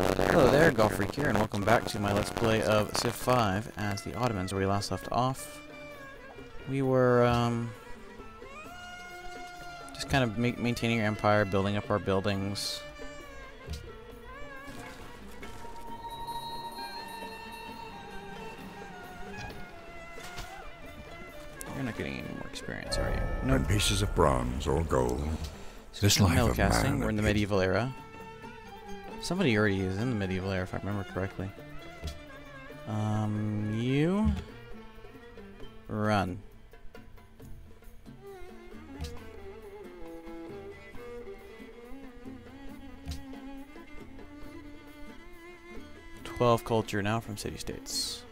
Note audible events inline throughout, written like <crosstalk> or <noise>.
Hello there, Golf Freak here, and welcome back to my Let's Play of Civ 5 as the Ottomans, where we last left off. We were, um... Just kind of ma maintaining our empire, building up our buildings. You're not getting any more experience, are you? No pieces of bronze or gold. This Some life of man We're in the medieval era. Somebody already is in the medieval era, if I remember correctly. Um, you run. Twelve culture now from city states.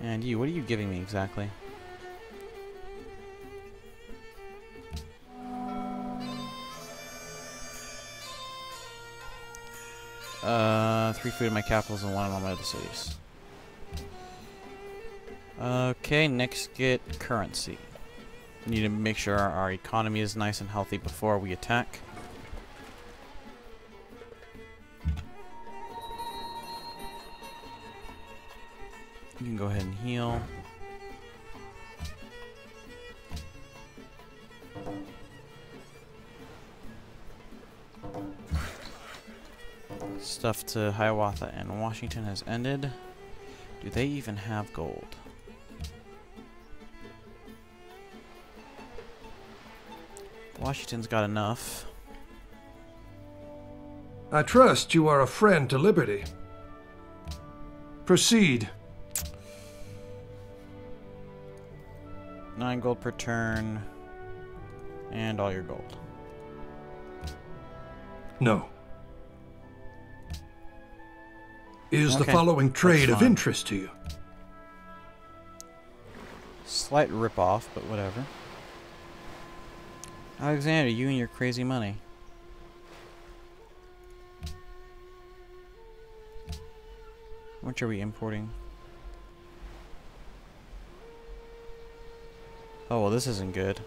And you, what are you giving me exactly? Three food in my capitals and one in all my other cities. Okay, next get currency. Need to make sure our, our economy is nice and healthy before we attack. You can go ahead and heal. Stuff to Hiawatha and Washington has ended. Do they even have gold? Washington's got enough. I trust you are a friend to liberty. Proceed. Nine gold per turn. And all your gold. No. Is the following trade of interest to you? Slight ripoff, but whatever. Alexander, you and your crazy money. Much are we importing? Oh, well, this isn't good.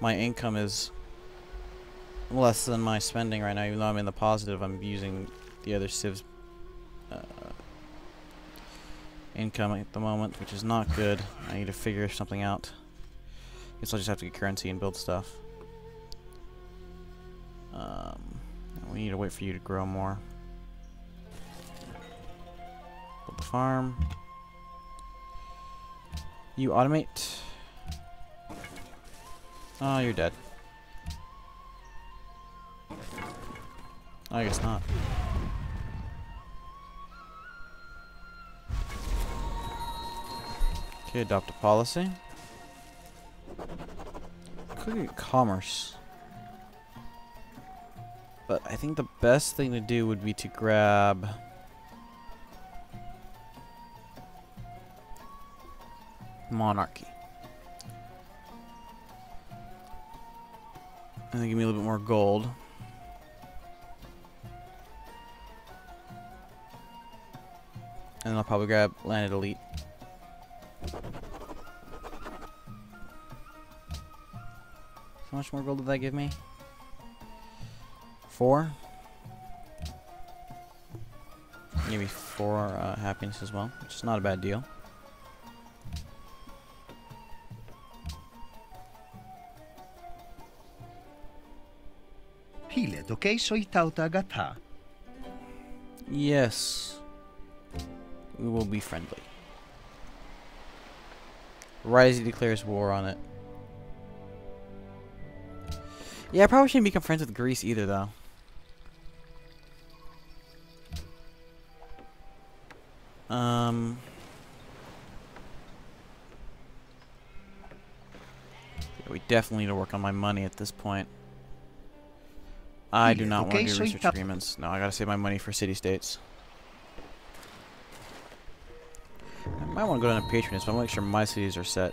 My income is less than my spending right now, even though I'm in the positive. I'm using the other civs uh, income at the moment, which is not good. I need to figure something out. Guess I'll just have to get currency and build stuff. Um, we need to wait for you to grow more. Build the farm. You automate. Oh, you're dead. I guess not. Okay, adopt a policy. Could get commerce. But I think the best thing to do would be to grab monarchy. And give me a little bit more gold. And I'll probably grab landed elite. Much more gold did that give me? Four? Maybe four uh, happiness as well, which is not a bad deal. Hile dokei soi tauta gata. Yes. We will be friendly. He declares war on it. Yeah, I probably shouldn't become friends with Greece either, though. Um... yeah, we definitely need to work on my money at this point. I do not want to do so research agreements. No, I gotta save my money for city-states. I might want to go down to patronage, but I want to make sure my cities are set.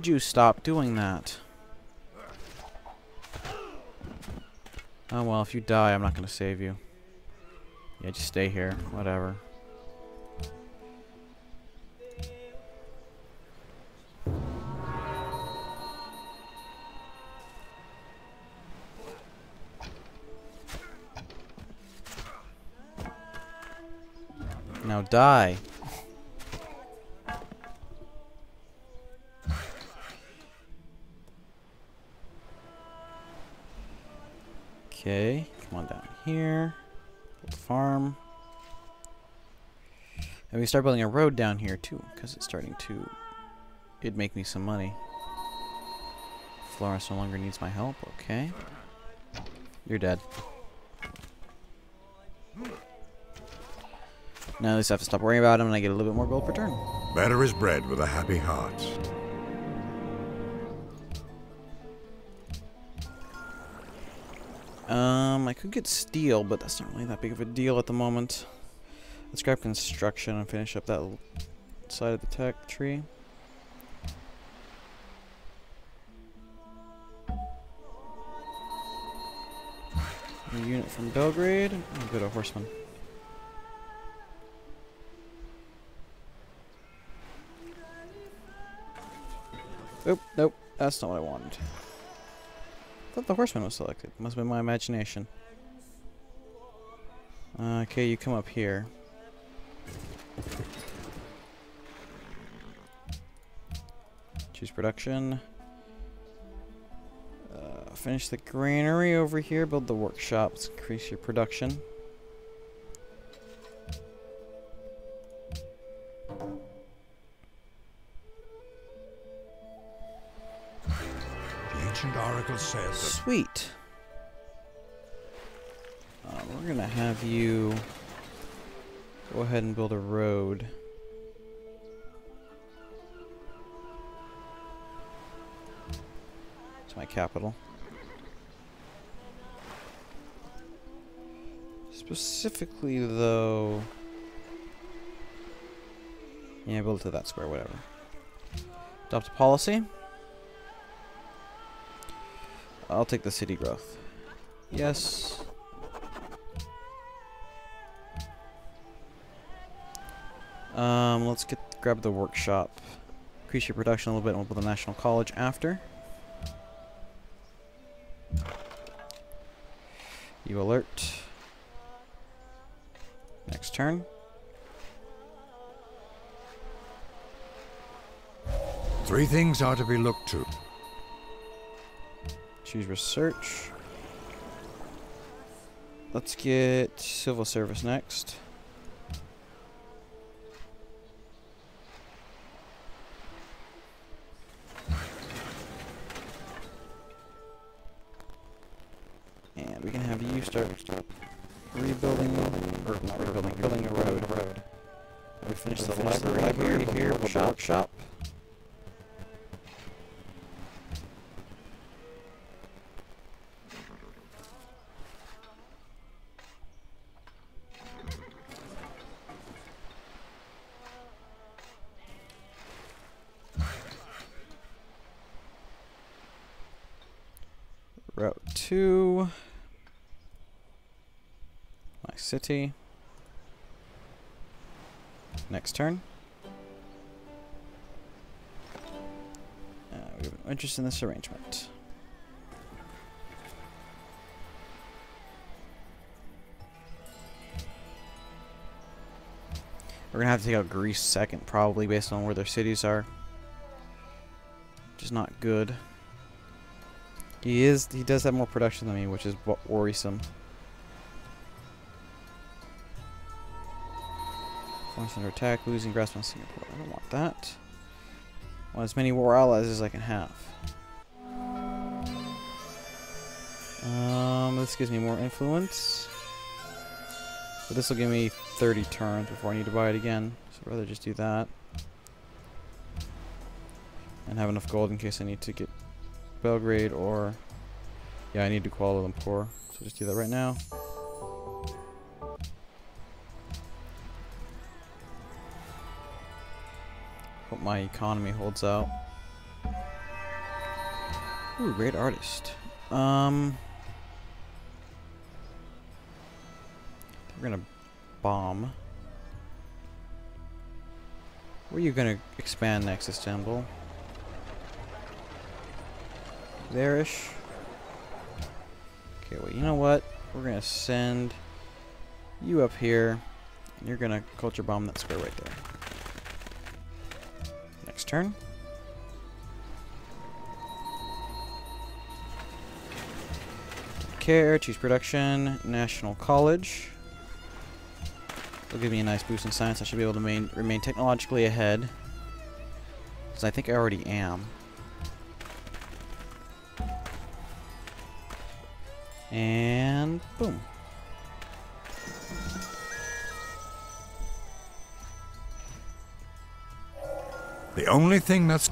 would you stop doing that? Oh well, if you die, I'm not gonna save you. Yeah, just stay here. Whatever. Now die. Okay, come on down here. Farm. And we start building a road down here too, because it's starting to... It'd make me some money. Florence no longer needs my help, okay. You're dead. Now at least I have to stop worrying about him and I get a little bit more gold per turn. Better is bread with a happy heart. Um, I could get steel, but that's not really that big of a deal at the moment. Let's grab construction and finish up that side of the tech tree. A unit from Belgrade. Oh, good, a horseman. Oop, nope, that's not what I wanted. Thought the horseman was selected. Must have been my imagination. Okay, you come up here. Choose production. Uh, finish the granary over here. Build the workshops. Increase your production. Says that Sweet. Uh, we're gonna have you go ahead and build a road. It's my capital. Specifically, though. Yeah, build to that square, whatever. Adopt a policy. I'll take the city growth. Yes. Um, let's get grab the workshop. Increase your production a little bit, and we'll build a national college after. You alert. Next turn. three things are to be looked to. Choose research. Let's get civil service next. 2. My city. Next turn. Uh, we have no interest in this arrangement. We're gonna have to take out Greece second, probably, based on where their cities are. Which is not good. He is. He does have more production than me, which is worrisome. Force under attack, losing grasp on Singapore. I don't want that. I want as many war allies as I can have. Um, this gives me more influence. But this will give me 30 turns before I need to buy it again. So I'd rather just do that. And have enough gold in case I need to get Belgrade or yeah, I need to Kuala Lumpur. So just do that right now. Hope my economy holds out. Ooh, great artist. Um, we're gonna bomb. Where are you gonna expand next, Istanbul? There-ish. Okay, well, you know what? We're gonna send you up here, and You're gonna culture bomb that square right there. Next turn. Care, choose production, National College. Will give me a nice boost in science. I should be able to main, remain technologically ahead. Because I think I already am. And boom. The only thing that's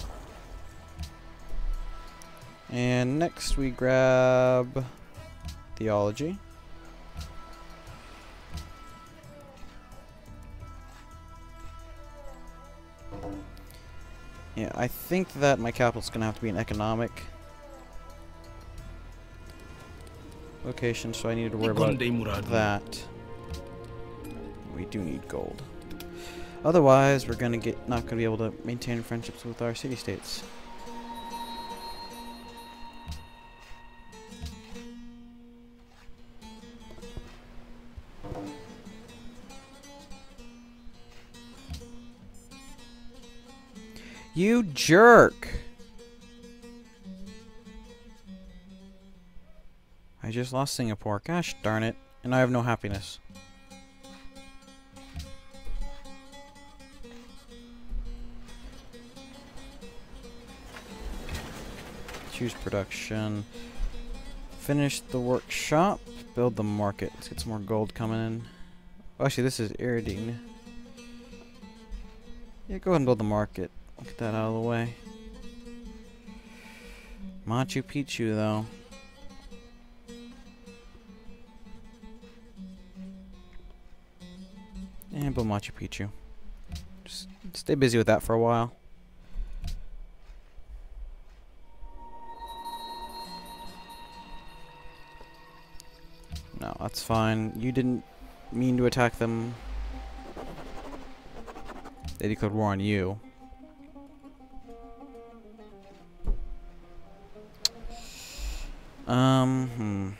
And next we grab theology. Yeah, I think that my capital's gonna have to be an economic location, so I need to worry about that. We do need gold. Otherwise, we're gonna get not gonna be able to maintain friendships with our city-states. You jerk! Just lost Singapore. Gosh darn it. And I have no happiness. Choose production. Finish the workshop. Build the market. Let's get some more gold coming in. Oh, actually, this is Edirne. Yeah, go ahead and build the market. Get that out of the way. Machu Picchu, though. Build Machu Picchu. Just stay busy with that for a while. No, that's fine. You didn't mean to attack them. They declared war on you. Um, hmm.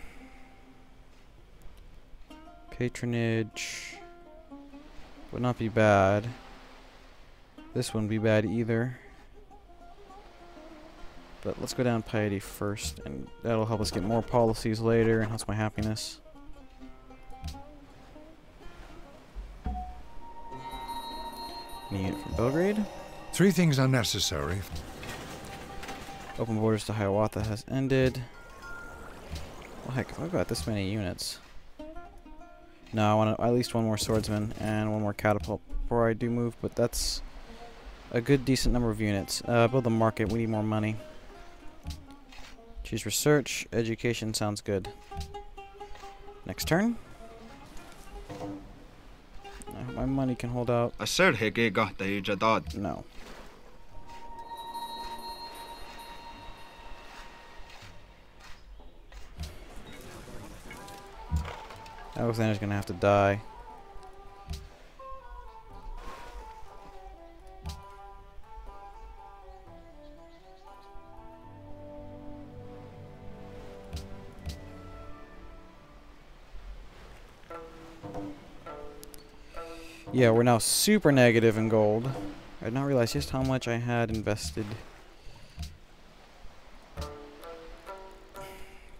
Patronage would not be bad. This wouldn't be bad either. But let's go down piety first, and that'll help us get more policies later, and helps my happiness. Need it from Belgrade. three things are necessary. Open borders to Hiawatha has ended. Well, heck, I've got this many units. No, I want at least one more swordsman and one more catapult before I do move, but that's a good decent number of units. Uh, build the market, we need more money. Choose research, education sounds good. Next turn. My money can hold out. No. Alexander's gonna have to die. Yeah, we're now super negative in gold. I did not realize just how much I had invested.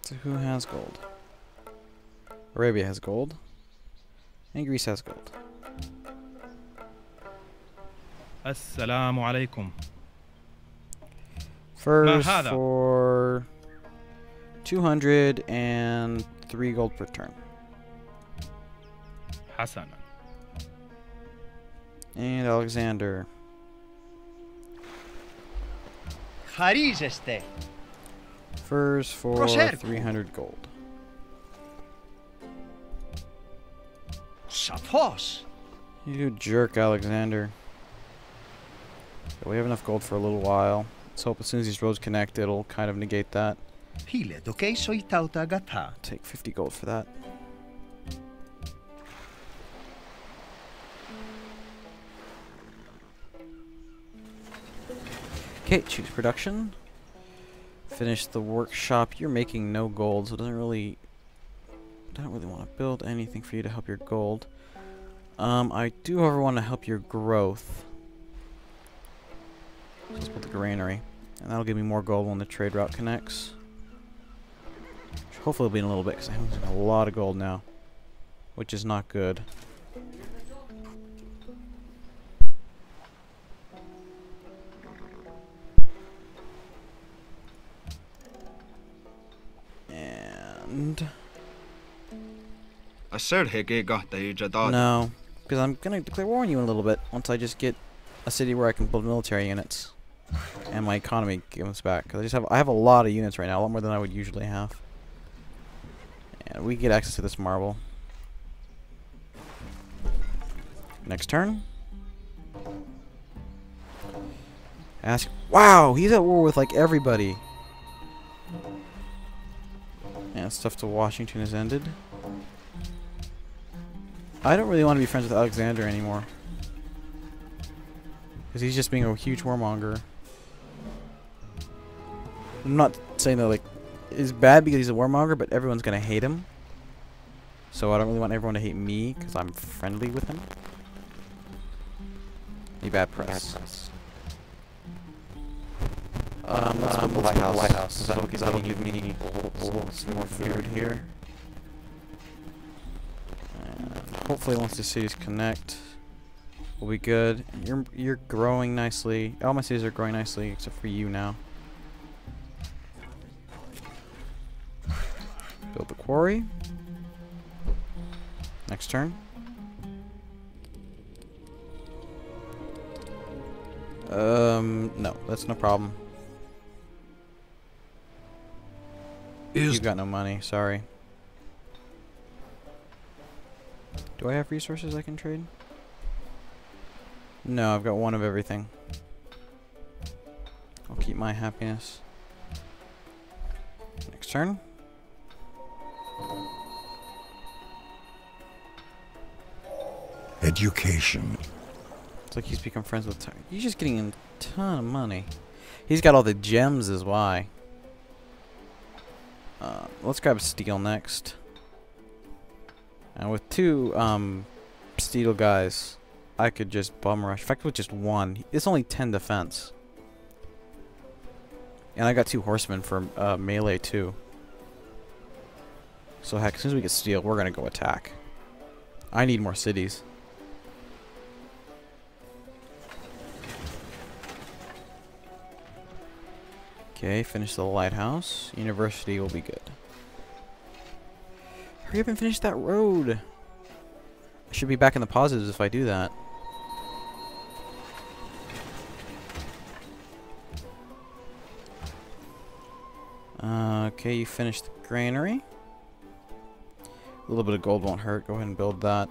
So who has gold? Arabia has gold. And Greece has gold. Assalamu alaikum. First for 203 gold per turn. Hassan. And Alexander. Χαρίζεστε. First for 300 gold. Sapos. You jerk, Alexander. We have enough gold for a little while. Let's hope as soon as these roads connect, it'll kind of negate that. Take 50 gold for that. Okay, choose production. Finish the workshop. You're making no gold, so it doesn't really I don't really want to build anything for you to help your gold. Um, I do, however, want to help your growth. Let's build the granary. And that'll give me more gold when the trade route connects. Which hopefully will be in a little bit, because I'm losing a lot of gold now. Which is not good. And... No, because I'm gonna declare war on you in a little bit once I just get a city where I can build military units and my economy comes back. Because I just have I have a lot of units right now, a lot more than I would usually have. And we get access to this marble. Next turn. Ask. Wow, he's at war with like everybody. And stuff to Washington has ended. I don't really want to be friends with Alexander anymore. Because he's just being a huge warmonger. I'm not saying that, like, it's bad because he's a warmonger, but everyone's going to hate him. So I don't really want everyone to hate me because I'm friendly with him. Any bad press? Um, let's build the White House. That'll, that'll give me some more food here. Hopefully once the cities connect, we'll be good. You're, you're growing nicely. All my cities are growing nicely, except for you now. Build the quarry. Next turn. Um, no, that's no problem. Is You've got no money, sorry. Do I have resources I can trade? No, I've got one of everything. I'll keep my happiness. Next turn. Education. It's like he's become friends with... Ty he's just getting a ton of money. He's got all the gems is why. Uh, let's grab steel next. And with two um, steel guys, I could just bum rush. In fact, with just one, it's only 10 defense. And I got two horsemen for uh, melee too. So heck, as soon as we get steel, we're gonna go attack. I need more cities. Okay, finish the lighthouse. University will be good. Hurry up and finish that road. I should be back in the positives if I do that. Uh, okay, you finished the granary. A little bit of gold won't hurt. Go ahead and build that.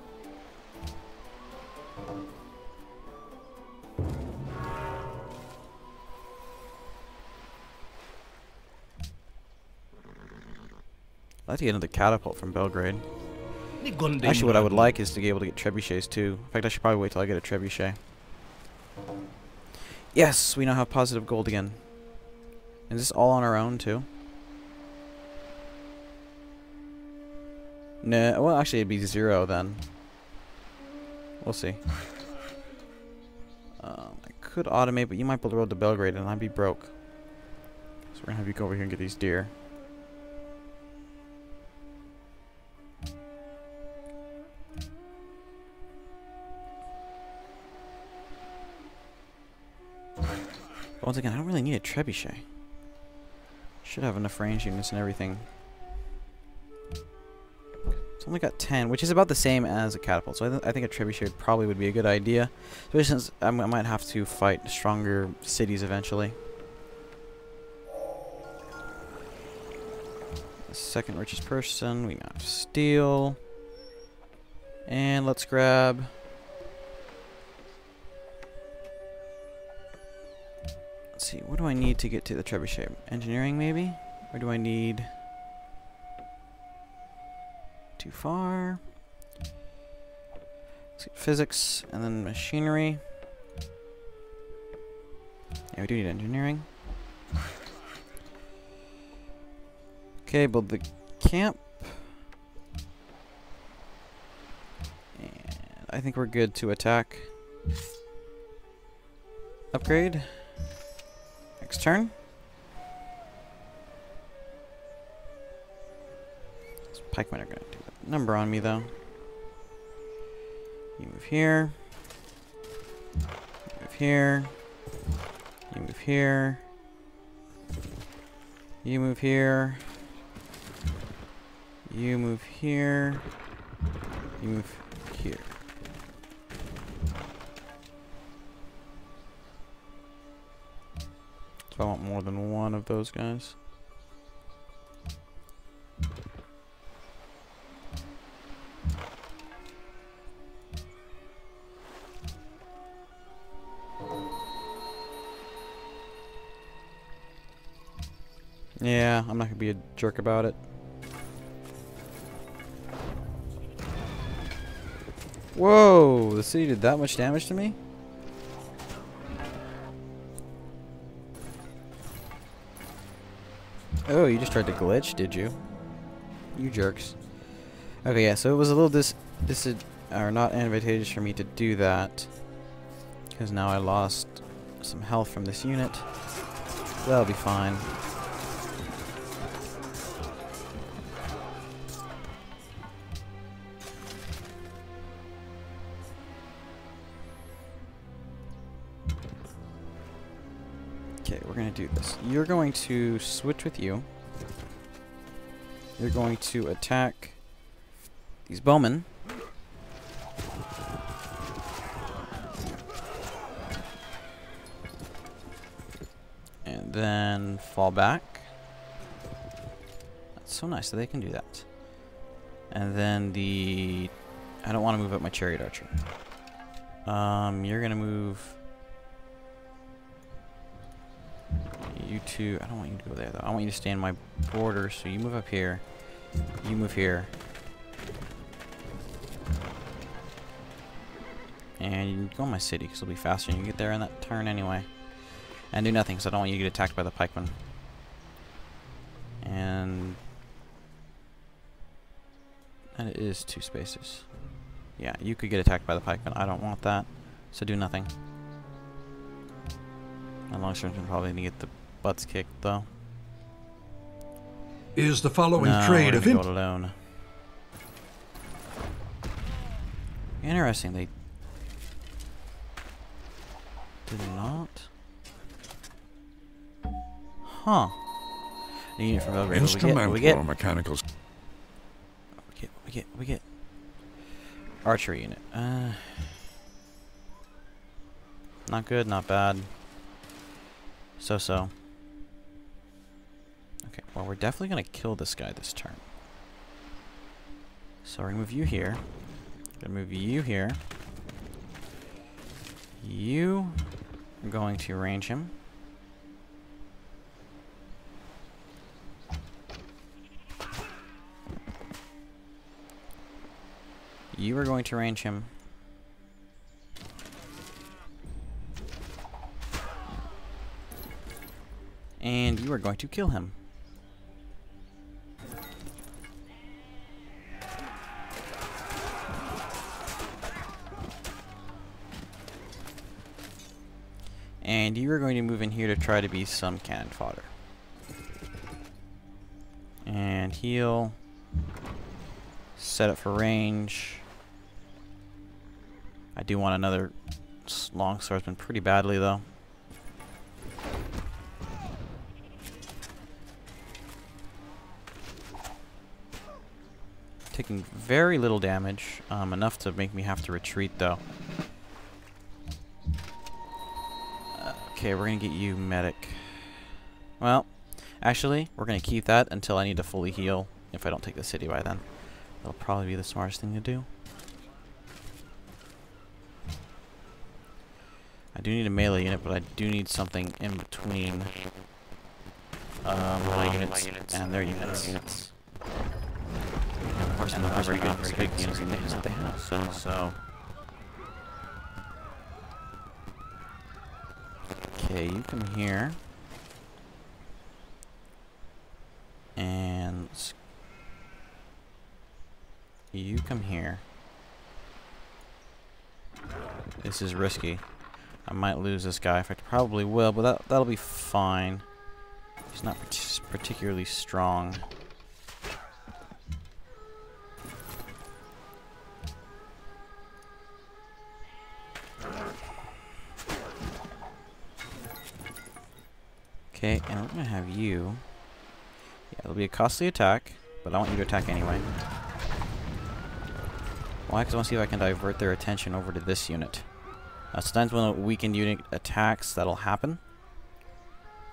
Like to get another catapult from Belgrade. Actually, what I would like is to be able to get trebuchets too. In fact, I should probably wait till I get a trebuchet. Yes, we now have positive gold again. Is this all on our own too? No, well, actually, it'd be zero then. We'll see. <laughs> Um, I could automate, but you might build a road to Belgrade, and I'd be broke. So we're gonna have you go over here and get these deer. Once again, I don't really need a trebuchet. Should have enough range units and everything. It's only got 10, which is about the same as a catapult. So I, th I think a trebuchet probably would be a good idea. Especially since I might have to fight stronger cities eventually. The second richest person, we have steel. And let's grab see, what do I need to get to the trebuchet? Engineering, maybe? Or do I need... Too far? See, physics, and then machinery. Yeah, we do need engineering. <laughs> Okay, build the camp. And I think we're good to attack. Upgrade. Next turn. These pikemen are gonna do a number on me though. You move here. You move here. You move here. You move here. You move here. You move So I want more than one of those guys. Yeah, I'm not gonna be a jerk about it. Whoa, the city did that much damage to me? Oh, you just tried to glitch, did you? You jerks. Okay, yeah, so it was a little dis... dis or not advantageous for me to do that. Because now I lost some health from this unit. That'll be fine. We're gonna do this. You're going to switch with you. You're going to attack these bowmen. And then fall back. That's so nice that they can do that. And then the... I don't want to move up my chariot archer. Um, you're gonna move... You two, I don't want you to go there though. I want you to stay in my border, so you move up here. You move here. And you can go in my city, because it'll be faster. You can get there in that turn anyway. And do nothing, because I don't want you to get attacked by the pikemen. And... And it is two spaces. Yeah, you could get attacked by the pikemen. I don't want that, so do nothing. My longswordmen probably to get the butts kicked, though. Is the following no, trade of gonna alone. Interesting, they did not. Huh. The unit from Belgrade. What we get? We get? Mechanicals. We get? We get? We get? Archery unit. Uh, not good, not bad. So so. Okay, well we're definitely gonna kill this guy this turn. So we're gonna move you here. Gonna move you here. You are going to range him. You are going to range him. And you are going to kill him. You are going to move in here to try to be some cannon fodder. And heal. Set up for range. I do want another long swordsman pretty badly though. Taking very little damage, um, enough to make me have to retreat though. Okay, we're gonna get you medic. Well, actually, we're gonna keep that until I need to fully heal if I don't take the city by then. That'll probably be the smartest thing to do. I do need a melee unit, but I do need something in between um, my, units and their units. Of course, I'm not very good at big units have, that they have. So, so. Okay, you come here. And you come here. This is risky. I might lose this guy. In fact, I probably will, but that, that'll be fine. He's not particularly strong. Okay, and we're gonna have you. Yeah, it'll be a costly attack, but I want you to attack anyway. Why? Because I want to see if I can divert their attention over to this unit. Uh, sometimes when a weakened unit attacks, that'll happen.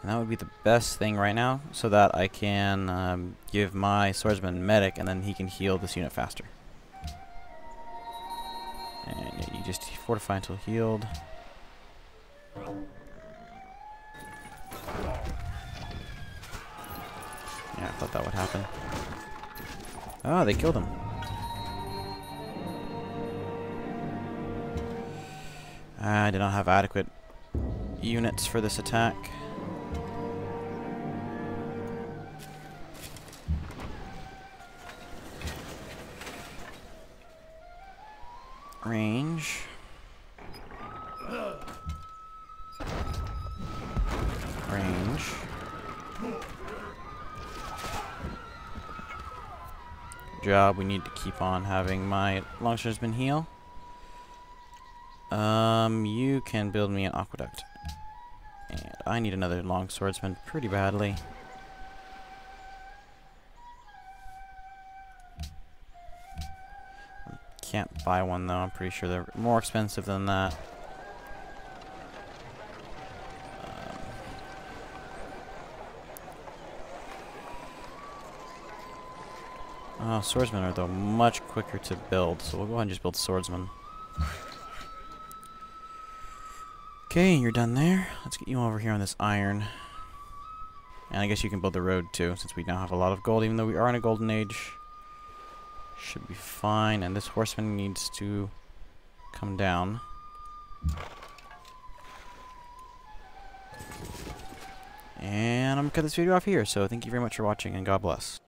And that would be the best thing right now, so that I can um, give my swordsman medic, and then he can heal this unit faster. And you just fortify until healed. Yeah, I thought that would happen. Oh, they killed him. I did not have adequate units for this attack. Job, we need to keep on having my longswordsman heal. Um, you can build me an aqueduct. And I need another long swordsman pretty badly. Can't buy one though, I'm pretty sure they're more expensive than that. Oh, swordsmen are though much quicker to build, so we'll go ahead and just build swordsmen. Okay, you're done there. Let's get you over here on this iron. And I guess you can build the road too, since we now have a lot of gold, even though we are in a golden age. Should be fine. And this horseman needs to come down. And I'm going to cut this video off here, so thank you very much for watching, and God bless.